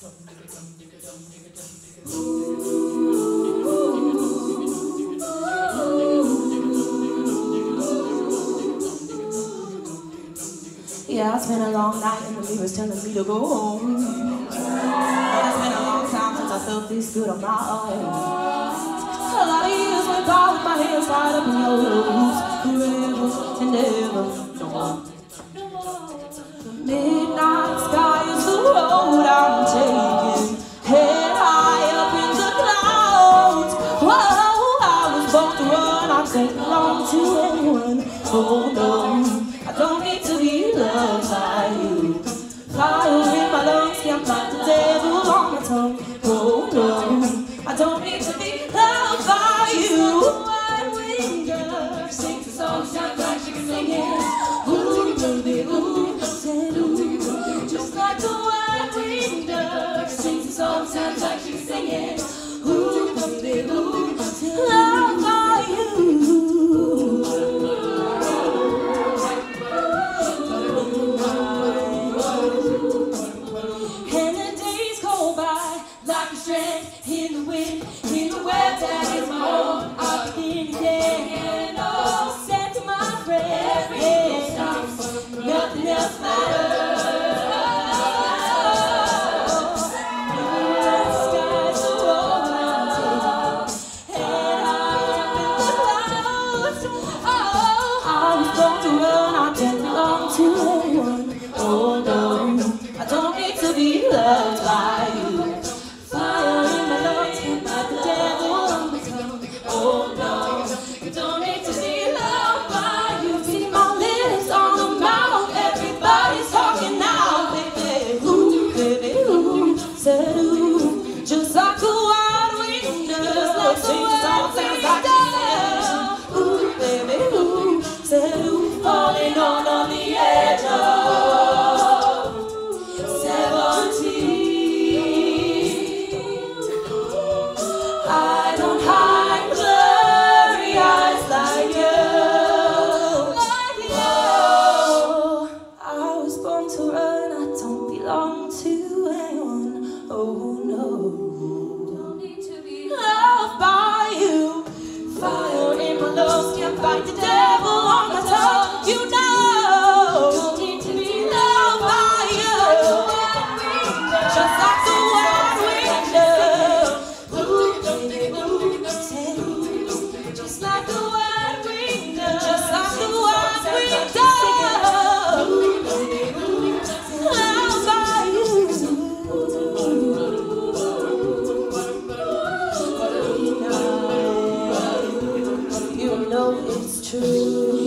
Yeah, it's been a long night and the neighbors telling me to go home. Yeah, it's been a long time since I felt this good on my own. A lot of years went by with my hands tied up in your roots. don't belong to anyone. Hold no, I don't need to be loved by you. strand in the wind, in the weather. invited it's true.